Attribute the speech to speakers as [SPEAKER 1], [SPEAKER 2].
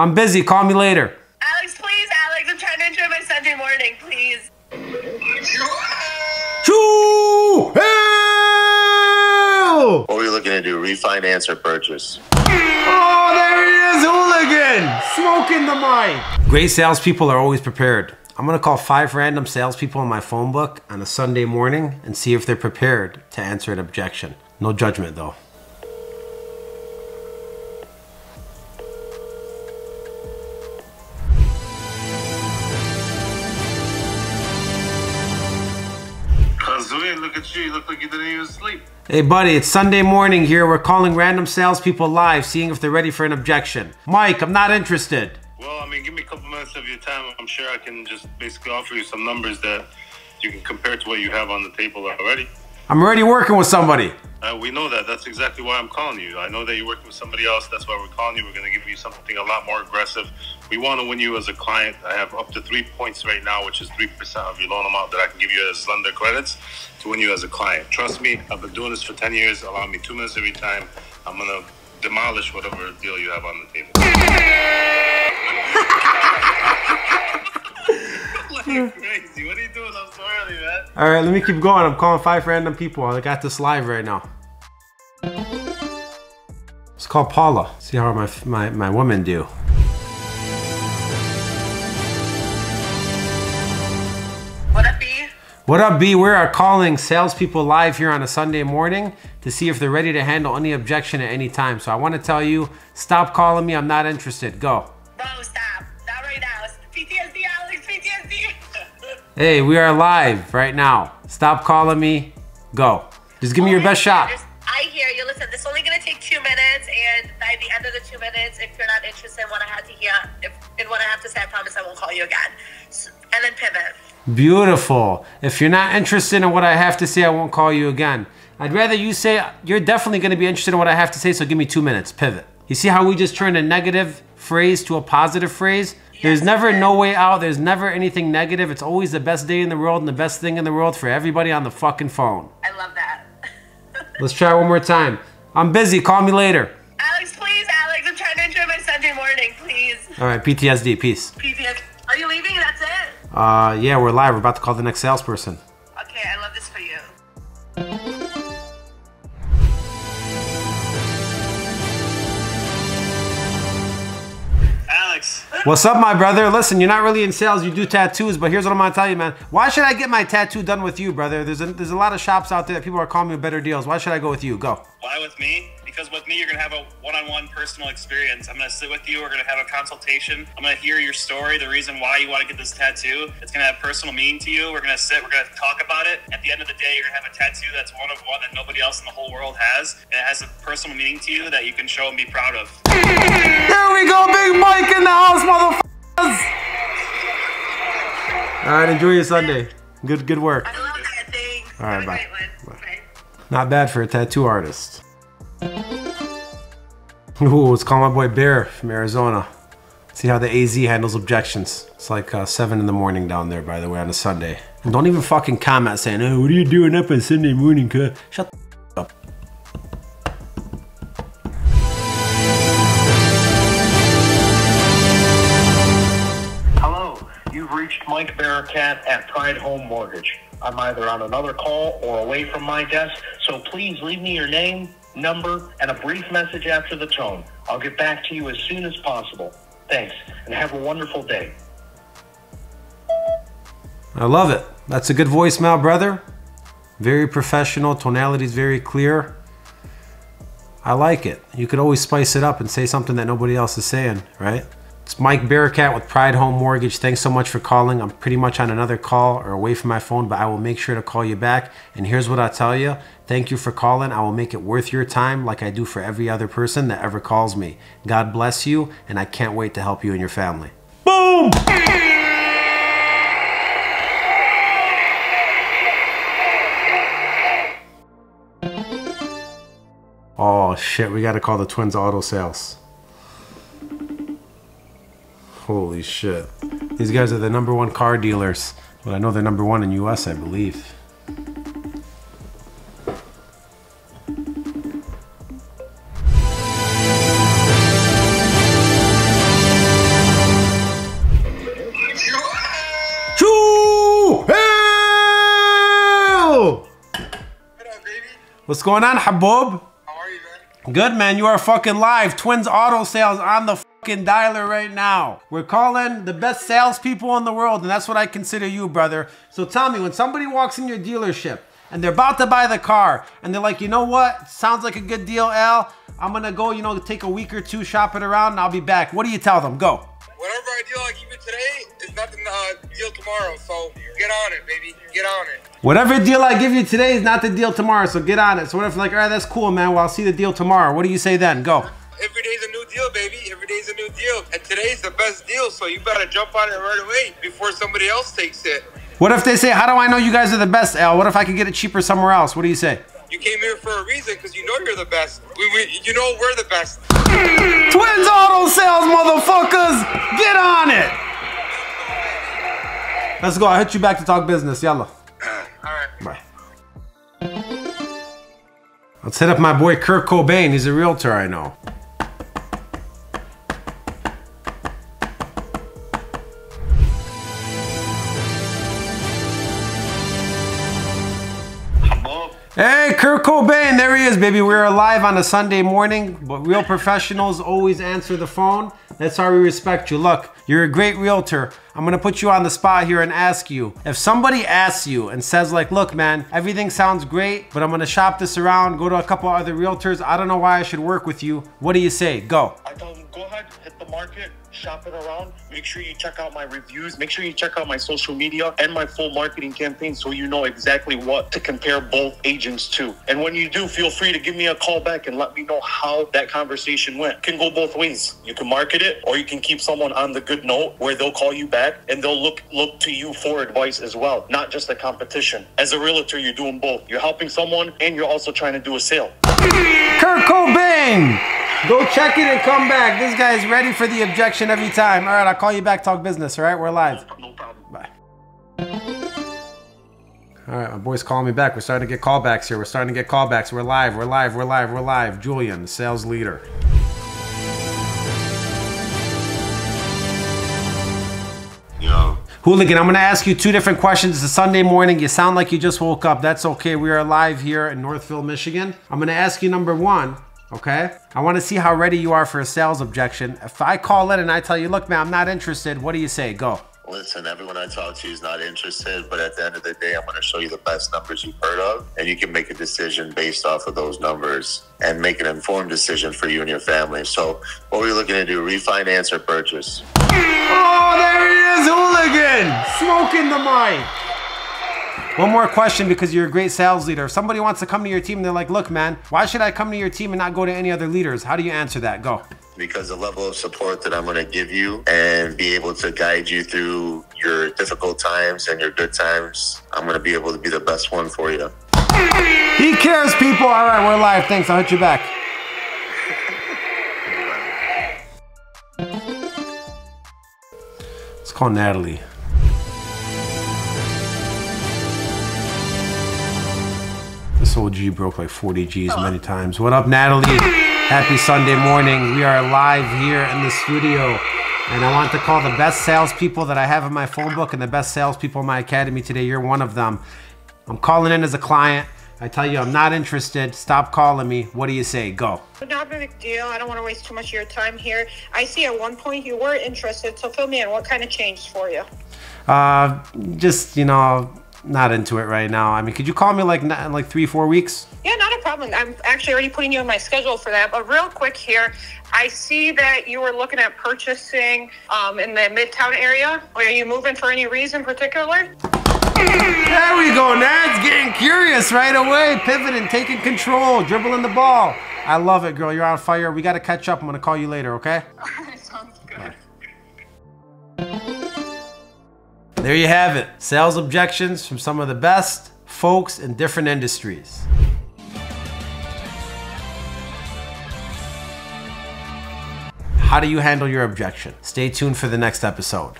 [SPEAKER 1] I'm busy. Call me later.
[SPEAKER 2] Alex, please, Alex. I'm trying to enjoy my Sunday morning, please.
[SPEAKER 1] Choo! Hell!
[SPEAKER 3] What were you looking to do? Refinance or purchase?
[SPEAKER 1] Oh, there he is, hooligan! Smoking the mic. Great salespeople are always prepared. I'm gonna call five random salespeople in my phone book on a Sunday morning and see if they're prepared to answer an objection. No judgment though.
[SPEAKER 4] Kazuya, look at you. You look like you didn't even sleep.
[SPEAKER 1] Hey buddy, it's Sunday morning here. We're calling random salespeople live, seeing if they're ready for an objection. Mike, I'm not interested.
[SPEAKER 4] Well, I mean, give me a couple minutes of your time. I'm sure I can just basically offer you some numbers that you can compare to what you have on the table already.
[SPEAKER 1] I'm already working with somebody.
[SPEAKER 4] Uh, we know that. That's exactly why I'm calling you. I know that you're working with somebody else. That's why we're calling you. We're going to give you something a lot more aggressive. We want to win you as a client. I have up to three points right now, which is 3% of your loan amount that I can give you as lender credits to win you as a client. Trust me, I've been doing this for 10 years. Allow me two minutes every time. I'm going to demolish whatever deal you have on the table. like crazy. What are you doing up so early, man?
[SPEAKER 1] All right, let me keep going. I'm calling five random people. I got this live right now. Let's call Paula. See how my my, my women do.
[SPEAKER 2] What up, B?
[SPEAKER 1] What up, B? We are uh, calling salespeople live here on a Sunday morning to see if they're ready to handle any objection at any time. So I want to tell you, stop calling me. I'm not interested. Go.
[SPEAKER 2] Bro, stop.
[SPEAKER 1] Hey, we are live right now. Stop calling me. Go. Just give me your best shot.
[SPEAKER 2] I hear you. Listen, this is only going to take two minutes, and by the end of the two minutes, if you're not interested in what I have to hear, if in what I have to say, I promise I won't call you again. S and then pivot.
[SPEAKER 1] Beautiful. If you're not interested in what I have to say, I won't call you again. I'd rather you say you're definitely going to be interested in what I have to say, so give me two minutes. Pivot. You see how we just turned a negative phrase to a positive phrase? There's never no way out. There's never anything negative. It's always the best day in the world and the best thing in the world for everybody on the fucking phone.
[SPEAKER 2] I love that.
[SPEAKER 1] Let's try one more time. I'm busy. Call me later.
[SPEAKER 2] Alex, please, Alex. I'm trying to enjoy my Sunday morning, please.
[SPEAKER 1] All right, PTSD. Peace.
[SPEAKER 2] PTSD. Are you leaving? That's it?
[SPEAKER 1] Uh, yeah, we're live. We're about to call the next salesperson. What's up, my brother? Listen, you're not really in sales. You do tattoos, but here's what I'm gonna tell you, man. Why should I get my tattoo done with you, brother? There's a, there's a lot of shops out there that people are calling me better deals. Why should I go with you? Go.
[SPEAKER 5] Why with me? Because with me, you're gonna have a one-on-one personal experience. I'm gonna sit with you. We're gonna have a consultation. I'm gonna hear your story, the reason why you want to get this tattoo. It's gonna have personal meaning to you. We're gonna sit. We're gonna talk about it. At the end of the day, you're gonna have a tattoo that's one of one that nobody else in the whole world has. And it has a personal meaning to you that you can show and be proud of.
[SPEAKER 1] There we go, Big Mike in the house, motherfuckers. All right, enjoy your Sunday. Good, good work.
[SPEAKER 2] I love that. Thanks.
[SPEAKER 1] All right,
[SPEAKER 2] Have
[SPEAKER 1] bye.
[SPEAKER 2] Bye.
[SPEAKER 1] Not bad for a tattoo artist. Ooh, let's call my boy Bear from Arizona. See how the AZ handles objections. It's like uh, 7 in the morning down there, by the way, on a Sunday. And don't even fucking comment saying, oh, what are you doing up on Sunday morning, cuh? Shut up.
[SPEAKER 6] Hello, you've reached Mike Barracat at Pride Home Mortgage. I'm either on another call or away from my desk, so please leave me your name, number, and a brief message after the tone. I'll get back to you as soon as possible. Thanks, and have a wonderful day.
[SPEAKER 1] I love it. That's a good voicemail, brother. Very professional. Tonality's very clear. I like it. You could always spice it up and say something that nobody else is saying, right? It's Mike Bearcat with Pride Home Mortgage. Thanks so much for calling. I'm pretty much on another call or away from my phone, but I will make sure to call you back. And here's what I tell you. Thank you for calling. I will make it worth your time like I do for every other person that ever calls me. God bless you, and I can't wait to help you and your family. Boom! Oh shit, we gotta call the Twins Auto Sales. Holy shit. These guys are the number one car dealers. Well, I know they're number one in US, I believe. What's going on, Habob?
[SPEAKER 7] How are you, man?
[SPEAKER 1] Good, man. You are fucking live. Twins Auto Sales on the dialer right now. We're calling the best salespeople in the world, and that's what I consider you, brother. So tell me, when somebody walks in your dealership and they're about to buy the car, and they're like, you know what? Sounds like a good deal, Al. I'm gonna go, you know, take a week or two, shop it around, and I'll be back. What do you tell them? Go.
[SPEAKER 7] Whatever I deal I give you today is nothing uh, deal tomorrow. So get on it, baby. Get on it.
[SPEAKER 1] Whatever deal I give you today is not the deal tomorrow, so get on it. So what if like, all right, that's cool, man. Well, I'll see the deal tomorrow. What do you say then? Go.
[SPEAKER 7] Every day's deal, baby. Every day's a new deal. And today's the best deal, so you better jump on it right away before somebody else takes it.
[SPEAKER 1] What if they say, how do I know you guys are the best, Al? What if I could get it cheaper somewhere else? What do you say?
[SPEAKER 7] You came here for a reason because you know you're the best. We, we, you know we're the best.
[SPEAKER 1] Twins Auto Sales, motherfuckers! Get on it! Let's go. I'll hit you back to talk business. Yalla.
[SPEAKER 7] All right.
[SPEAKER 1] Bye. Let's hit up my boy Kurt Cobain. He's a realtor I know. Hey, Kurt Cobain, there he is, baby. We're alive on a Sunday morning, but real professionals always answer the phone. That's how we respect you. Look, you're a great realtor. I'm gonna put you on the spot here and ask you if somebody asks you and says, like, look, man, everything sounds great, but I'm gonna shop this around, go to a couple other realtors. I don't know why I should work with you. What do you say? Go.
[SPEAKER 8] I go ahead, hit the market, shop it around. Make sure you check out my reviews. Make sure you check out my social media and my full marketing campaign so you know exactly what to compare both agents to. And when you do, feel free to give me a call back and let me know how that conversation went. It can go both ways. You can market it or you can keep someone on the good note where they'll call you back and they'll look look to you for advice as well, not just a competition. As a realtor, you're doing both. You're helping someone and you're also trying to do a sale.
[SPEAKER 1] Kurt Cobain! Go check it and come back. This guy's ready for the objection every time. All right, I'll call you back, talk business. All right, we're live.
[SPEAKER 8] No problem.
[SPEAKER 1] Bye. All right, my boy's calling me back. We're starting to get callbacks here. We're starting to get callbacks. We're live. We're live. We're live. We're live. Julian, the sales leader.
[SPEAKER 3] Yo,
[SPEAKER 1] Hooligan, I'm going to ask you two different questions. It's a Sunday morning. You sound like you just woke up. That's okay. We are live here in Northville, Michigan. I'm going to ask you number one, okay? I want to see how ready you are for a sales objection. If I call in and I tell you, look, man, I'm not interested, what do you say? Go.
[SPEAKER 3] listen, everyone I talk to is not interested, but at the end of the day, I'm going to show you the best numbers you've heard of, and you can make a decision based off of those numbers and make an informed decision for you and your family. So, what were you looking to do? Refinance or purchase?
[SPEAKER 1] Oh, there he is, Hooligan! Smoking the mic. One more question because you're a great sales leader. If somebody wants to come to your team and they're like, look, man, why should I come to your team and not go to any other leaders? How do you answer that? Go.
[SPEAKER 3] Because the level of support that I'm going to give you and be able to guide you through your difficult times and your good times, I'm going to be able to be the best one for you.
[SPEAKER 1] He cares, people. All right, we're live. Thanks. I'll hit you back. Let's call Natalie. Old G broke like 40 G's many times. What up, Natalie? Happy Sunday morning. We are live here in the studio. And I want to call the best salespeople that I have in my phone book and the best salespeople in my academy today. You're one of them. I'm calling in as a client. I tell you I'm not interested. Stop calling me. What do you say? Go.
[SPEAKER 9] Not a big deal. I don't want to waste too much of your time here. I see at one point you were interested, so fill me in. What kind of changed for you?
[SPEAKER 1] Uh, just you know, not into it right now. I mean, could you call me like in like three, four weeks?
[SPEAKER 9] Yeah, not a problem. I'm actually already putting you on my schedule for that. But real quick here, I see that you were looking at purchasing um, in the Midtown area. Are you moving for any reason particular?
[SPEAKER 1] There we go. Nad's getting curious right away, pivoting, taking control, dribbling the ball. I love it, girl. You're on fire. We got to catch up. I'm gonna call you later, okay? There you have it. Sales objections from some of the best folks in different industries. How do you handle your objection? Stay tuned for the next episode.